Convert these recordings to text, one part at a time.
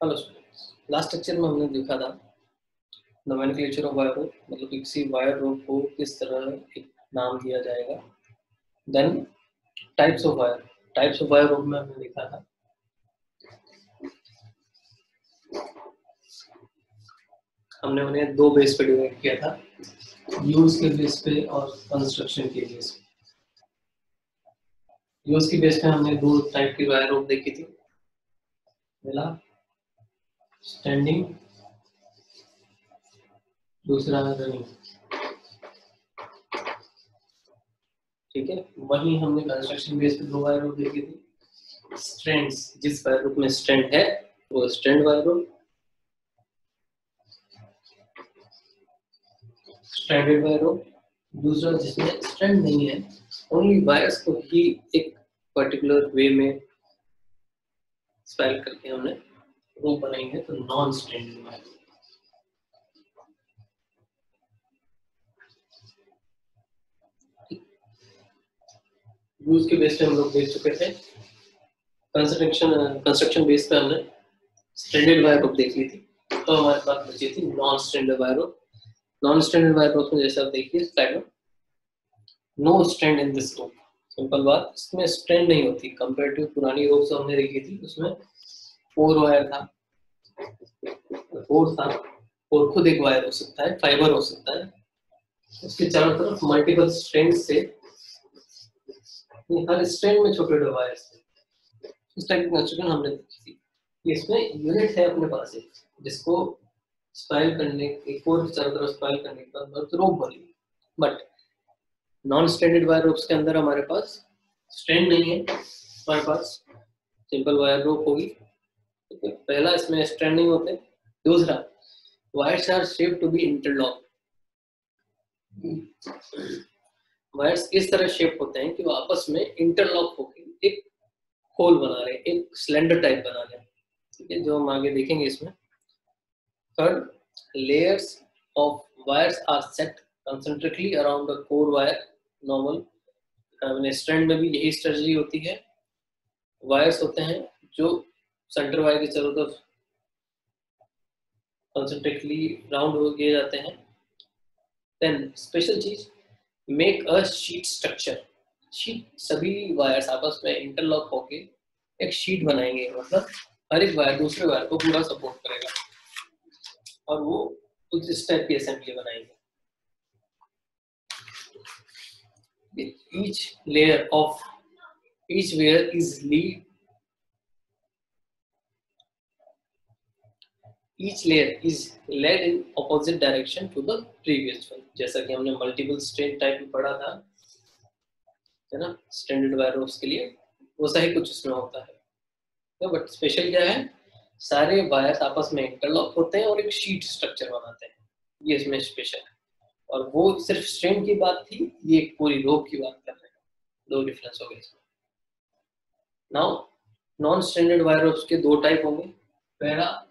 Hello students last lecture में हमने देखा था नोमेनक्लेचर ऑफ़ वायर रोप मतलब किसी वायर रोप को किस तरह एक नाम दिया जाएगा। Then types of wire types of wire rope में हमने देखा था। हमने उन्हें दो बेस पे डिवाइड किया था यूज़ के बेस पे और कंस्ट्रक्शन के बेस पे। यूज़ की बेस पे हमने दो टाइप की वायर रोप देखी थी। पहला स्टैंडिंग दूसरा रनिंग ठीक है? वही हमने कंस्ट्रक्शन बेस पे दो वायर रोप देखी थी. स्ट्रैंड्स जिस वायर रोप में स्ट्रैंड है, वो strand wire rope stranded wire rope दूसरा जिसमें स्ट्रैंड नहीं है ओनली वायर्स को ही एक पर्टिकुलर वे में स्पेल करके हमने रोप बनाई है तो नॉन स्ट्रैंडेड वायर यूज़ के बेस पे हम लोग देख चुके थे। कंस्ट्रक्शन कंस्ट्रक्शन बेस पे हमने स्टैंडर्ड वायर रोप देख ली थी। तो हमारे पास बची थी non standard wire rope non standard wire rope में जैसे आप देखिए स्लाइड में no strand in this rope simple बात, इसमें स्ट्रैंड नहीं होती। कंपेयर टू पुरानी रोप हमने देखी थी, उसमें फोर वायर था। फोर था। और खुद एक वायर हो सकता है, फाइबर हो सकता है। उसके चारों तरफ़ मल्टीपल स्ट्रैंड से हर स्ट्रैंड में छोटे छोटे वायर थे। इस टाइप की कंस्ट्रक्शन हमने देखी थी इसमें यूनिट है अपने पास एक, जिसको स्पाइल करने, एक और चारों तरफ़ स्पाइल करने के बाद तो रोप बनी but non standard wire ropes के अंदर हमारे पास स्ट्रैंड नहीं है, हमारे पास सिंपल वायर रोप होगी। पहला इसमें स्ट्रैंड नहीं होते दूसरा wires are shape to be interlock wires इस तरह शेप होते हैं कि वो आपस में इंटरलॉक होकर एक होल बना रहे एक सिलेंडर टाइप बना रहे ठीक है, जो हम आगे देखेंगे इसमें। Third layers of wires are set concentrically around the core wire, normal strand में भी यही स्ट्रेटजी होती है। वायर्स होते हैं जो सेंटर वायर के चारों तरफ़ कंसंट्रेटली राउंड हो गए जाते हैं। Then special cheese make a sheet structure sheet सभी वायर्स आपस में इंटरलॉक होके एक शीट बनाएँगे मतलब हर एक वायर दूसरे वायर को पूरा सपोर्ट करेगा। और वो कुछ इस टाइप की असेंबली बनाएँगे। Each layer of, each layer is lead each layer is led in opposite direction to the previous one. जैसा कि हमने मल्टीपल स्ट्रेन टाइप में पढ़ा था, है ना? स्टैंडर्ड वायर रोप्स के लिए वैसा ही कुछ इसमें होता है। तो बट स्पेशल क्या है? सारे वायर्स आपस में इंटरलॉक होते हैं और एक शीट स्ट्रक्चर बनाते हैं। ये इसमें स्पेशल है। और वो सिर्फ़ स्ट्रेन की बात थी, ये एक पूरी रोप की बात कर रहे हैं। दो डिफरेंस हो गए इसमें। Now non standard wire ropes के दो टाइप होंगे। पहला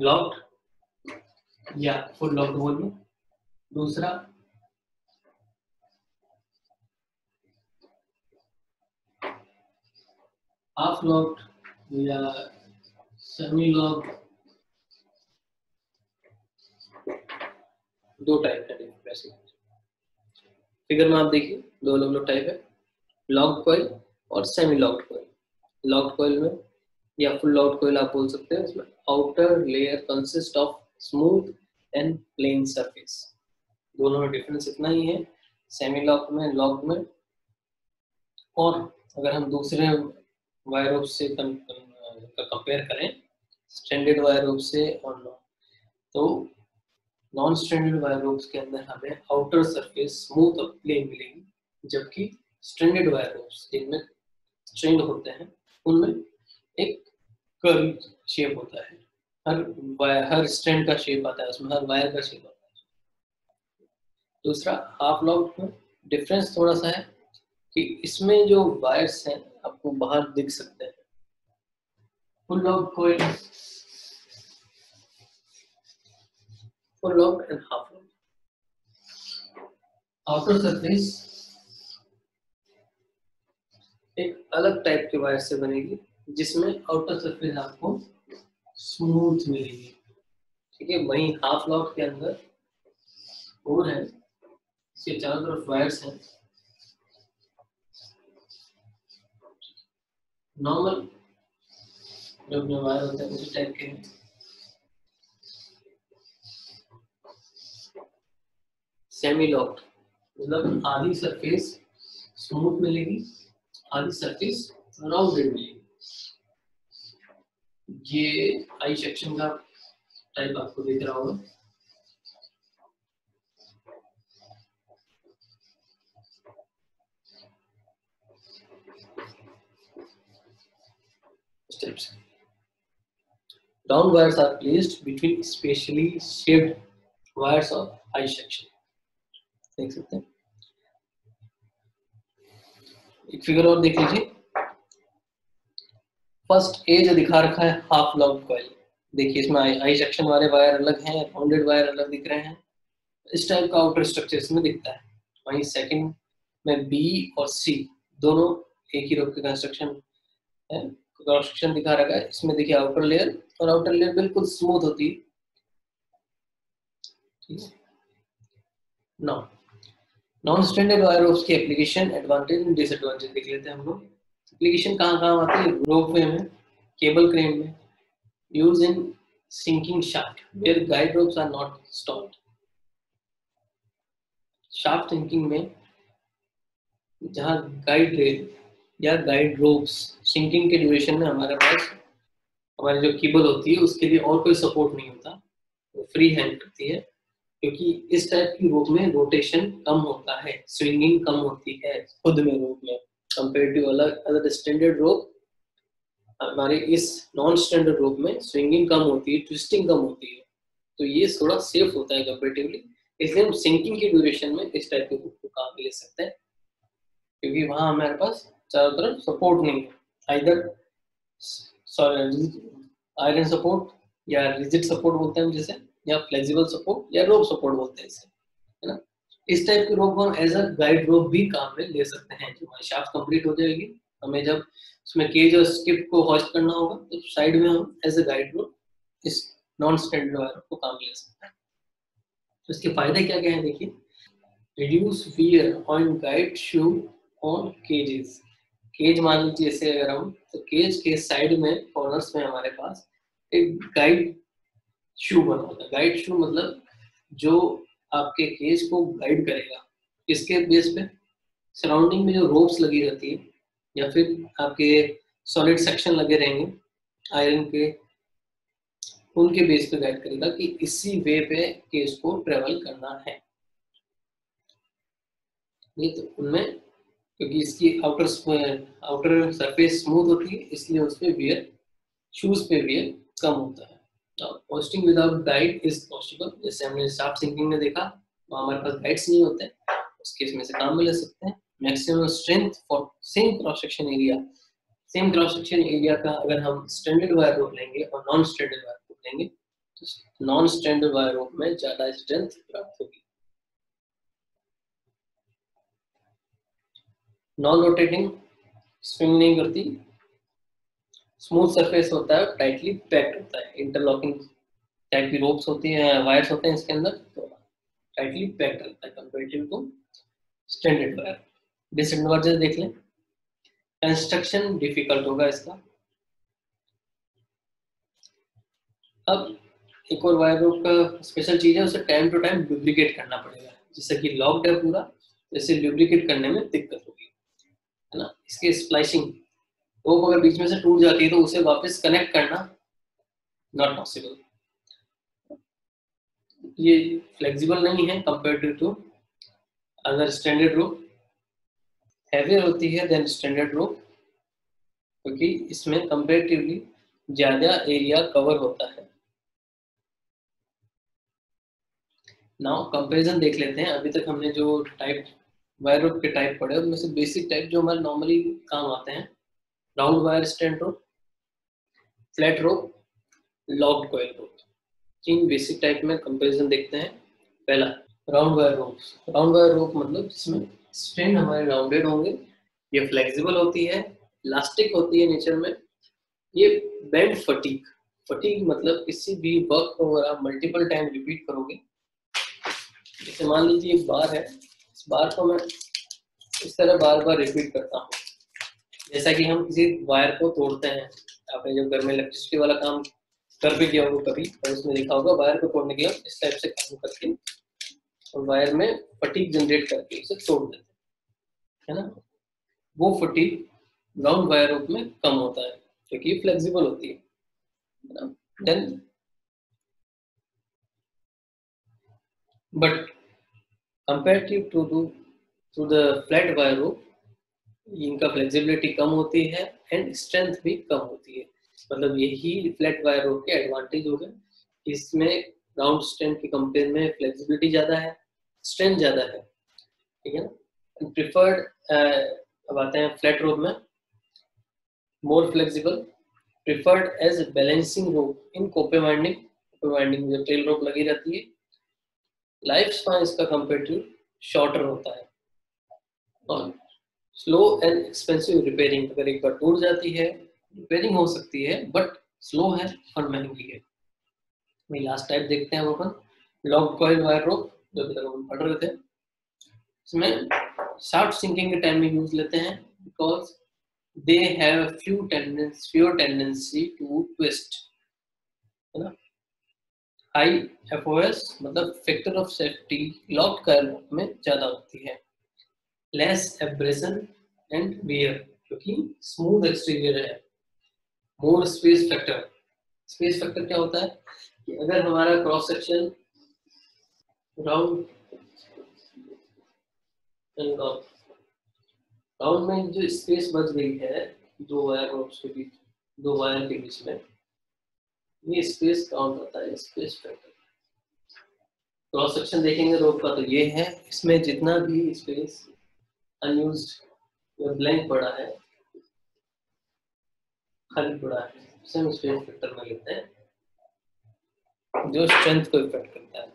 लॉक्ड या फुल लॉक्ड बोल लो दूसरा? हाफ़ लॉक्ड या सेमी लॉक्ड दो टाइप है वैसे। फिगर में आप देखिए, दो अलग अलग टाइप है। लॉक्ड कॉइल और semi locked coil locked coil में या फुल लॉक्ड कॉइल आप बोल सकते हैं इसमें outer layer consist of smooth and plain surface दोनों में डिफरेंस इतना ही है सेमी लॉक्ड में लॉक्ड में। और अगर हम दूसरे वायर रोप से कंपेयर करें स्टैंडर्ड वायर रोप से और तो नॉन स्टैंडर्ड वायर रोप्स के अंदर हमें आउटर सरफेस स्मूथ और प्लेन मिलेगी, जबकि स्टैंडर्ड वायर रोप्स जिनमें स्ट्रिंग होते हैं, उनमें एक कर्व शेप होता है। हर वायर हर स्ट्रैंड का शेप आता है, उसमें हर वायर का शेप आता है। दूसरा हाफ़ लॉक में डिफरेंस थोड़ा सा है कि इसमें जो वायर्स हैं, आपको बाहर दिख सकते हैं। फुल लॉक कोई full locked and half locked. Outer surface एक अलग टाइप के वायर से बनेगी। जिसमें आउटर सरफेस आपको स्मूथ मिलेगी। ठीक है, वहीं हाफ़ लॉक के अंदर और है, इसके चारों तरफ़ वायर्स हैं। नॉर्मल जो अपने वायर होते हैं, उसी टाइप के सेमी लॉक्ड मतलब आधी सरफेस स्मूथ मिलेगी, आधी सरफेस राउंडेड मिलेगी। ये आई सेक्शन का टाइप आपको देख रहा होगा। Steps down wires are placed between specially shaped wires of I section देख सकते हैं। एक फिगर और देख लीजिए। फ़र्स्ट ए जो दिखा रखा है हाफ़ लॉन्ग कॉइल देखिए इसमें आई, सेक्शन वाले वायर अलग हैं राउंडेड वायर अलग दिख रहे हैं। इस टाइप का आउटर स्ट्रक्चर इसमें दिखता है। वहीं सेकंड में बी और सी दोनों एक ही रोप के कंस्ट्रक्शन कंस्ट्रक्शन दिखा रखा है। इसमें देखिए आउटर लेयर और आउटर लेयर बिल्कुल स्मूथ होती है। नॉन स्टैंडर्ड वायर की एप्लीकेशन एडवांटेज एंड डिसएडवांटेज देख लेते हैं हम लोग। एप्लीकेशन कहाँ कहाँ आती है? रोपवे में केबल क्रेन में use in sinking shaft where guide ropes are not stopped shaft sinking में, जहाँ गाइड रेल या गाइड रोप्स सिंकिंग के ड्यूरेशन में हमारे पास, हमारी जो केबल होती है, उसके लिए और कोई सपोर्ट नहीं होता। वो फ्री हैंड करती है, क्योंकि इस टाइप की रोप में रोटेशन कम होता है स्विंगिंग कम होती है, खुद में रोप में। कंपेरेटिव अलग अदर स्टैंडर्ड रोप हमारे इस नॉन स्टैंडर्ड रोप में स्विंगिंग कम होती है ट्विस्टिंग कम होती है। तो ये थोड़ा सेफ़ होता है कंपेरेटिवली इसलिए हम सिंकिंग की ड्यूरेशन में इस टाइप के रोप को काम ले सकते हैं। क्योंकि वहाँ हमारे पास चारों तरफ़ सपोर्ट नहीं है। आइदर आयरन सपोर्ट या रिजिड सपोर्ट बोलते हैं जैसे, या फ्लेक्सिबल सपोर्ट या रोप सपोर्ट बोलते हैं इसे। है ना? इस टाइप के रोप हम एज अ गाइड रोप भी काम में ले सकते हैं। जब हमारी शाफ्ट कंप्लीट हो जाएगी, हमें जब उसमें केज और स्किप को हॉस्ट करना होगा तो साइड में हम एज अ गाइड रोप इस नॉन स्टैंडर्ड वायर को काम ले सकते हैं। तो इसके फ़ायदे क्या क्या है देखिए? Reduce wear on guide shoe on cages cage मान लीजिए जैसे अगर हम तो केज के साइड में कॉर्नर्स में हमारे पास एक गाइड शू बना होता है। गाइड शू मतलब जो आपके केस को गाइड करेगा। इसके बेस पे? सराउंडिंग में जो रोप्स लगी रहती है, या फिर आपके सॉलिड सेक्शन लगे रहेंगे आयरन के, उनके बेस पे गाइड करेगा कि इसी वे पे केस को ट्रेवल करना है। ये तो उनमें, क्योंकि इसकी आउटर आउटर सरफेस स्मूथ होती है, इसलिए उस पर वियर शूज़ पे वियर कम होता है। Posting without guide is possible जैसे हमने स्टाफ सिंकिंग में देखा, वहाँ हमारे पास गाइड्स नहीं होते उस केस में से काम में ले सकते हैं। Maximum strength for same cross section area same cross section area का अगर हम स्टैंडर्ड वायर रोप लेंगे और नॉन स्टैंडर्ड वायर रोप लेंगे तो नॉन स्टैंडर्ड वायर रोप में ज़्यादा स्ट्रेंथ प्राप्त होगी। नॉन रोटेटिंग स्विंग नहीं करती। स्मूथ सरफेस होता है टाइटली पैक्ड होता है इंटरलॉकिंग टाइप की रोप्स होती हैं वायर्स होते हैं इसके अंदर तो टाइटली पैक्ड रहता है comparative to standard wire disadvantage देख लें। कंस्ट्रक्शन डिफ़िकल्ट होगा इसका। अब एक और वायर रोप का स्पेशल चीज़ है, उसे टाइम टू टाइम लुब्रिकेट करना पड़ेगा जैसे कि लॉक्ड है पूरा जैसे लुब्रिकेट करने में दिक्कत होगी। है ना? इसके स्प्लाइसिंग रोप अगर बीच में से टूट जाती है तो उसे वापस कनेक्ट करना नॉट पॉसिबल ये फ्लेक्सिबल नहीं है कंपेयर टू अगर स्टैंडर्ड रोप हैवियर होती है देन स्टैंडर्ड रोप क्योंकि इसमें कंपेरेटिवली ज़्यादा एरिया कवर होता है। नाउ कंपैरिजन देख लेते हैं। अभी तक हमने जो टाइप वायर रोप के टाइप पढ़े उनमें से बेसिक टाइप जो हमारे नॉर्मली काम आते हैं round wire stand rope flat rope locked coil rope तीन बेसिक टाइप में कंपैरिजन देखते हैं। पहला round wire rope round wire rope मतलब जिसमें स्ट्रैंड हमारे राउंडेड होंगे। ये फ्लेक्सिबल होती है इलास्टिक होती है नेचर में। ये बैंड फटीक फटीक मतलब किसी भी वर्क को अगर आप मल्टीपल टाइम रिपीट करोगे, जैसे मान लीजिए एक बार है, इस बार को मैं इस तरह बार बार रिपीट करता हूँ। जैसा कि हम किसी वायर को तोड़ते हैं, आपने जब घर में इलेक्ट्रिसिटी वाला काम कर भी किया होगा कभी, और उसमें देखा होगा वायर को तोड़ने के लिए इस टाइप से काम करके और वायर में फटीक जनरेट करके उसे तोड़ देते हैं, है ना? वो फटीक ग्राउंड वायर रूप में कम होता है, क्योंकि फ्लेक्सिबल होती है then but comparative to to to the flat wire rope इनका फ्लेक्सिबिलिटी कम होती है एंड स्ट्रेंथ भी कम होती है। मतलब यही फ्लैट वायर रोड के एडवांटेज हो गए। इसमें राउंड स्ट्रेंथ के कंपेयर में फ्लेक्सिबिलिटी ज़्यादा है स्ट्रेंथ ज़्यादा है। ठीक है ना? प्रिफर्ड अब आते हैं फ्लैट रोप में। More flexible preferred as balancing rope in Koepe winding Koepe winding जो टेल रोप लगी रहती है। लाइफ स्पान इसका कंपेरेटिव शॉर्टर होता है। और स्लो एंड एक्सपेंसिव रिपेयरिंग अगर एक बार टूट जाती है रिपेयरिंग हो सकती है बट स्लो है और महँगी है। मैं लास्ट टाइप देखते हैं अपन। लॉक कॉइल वायर रोप जो अभी तक अपन पढ़ रहे थे इसमें शार्ट सिंकिंग के टाइम में यूज़ लेते हैं because they have few tendency fewer tendency to twist है ना? हाई एफओएस मतलब factor of safety lock coil में ज़्यादा होती है। लेस एब्रेशन एंड वियर क्योंकि स्मूथ एक्सटीरियर है। More space factor space factor क्या होता है? कि अगर हमारा क्रॉस सेक्शन राउंड राउंड में जो स्पेस बच गई है, दो वायर रोप्स के बीच, दो वायर के बीच में, ये स्पेस काउंट होता है स्पेस फैक्टर क्रॉस सेक्शन देखेंगे रोप का तो ये है, इसमें जितना भी स्पेस अनयूज्ड या ब्लैंक पड़ा है। खाली पड़ा है। उसे हम स्पेस फैक्टर में लेते हैं। जो स्ट्रेंथ को इफ़ेक्ट करता है।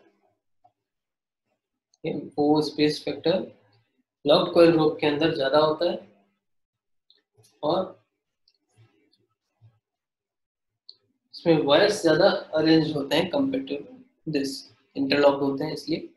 वो space factor locked coil rope के अंदर ज़्यादा होता है। और इसमें वायर्स ज़्यादा अरेंज होते हैं कंपेरेटिव दिस इंटरलॉक होते हैं इसलिए।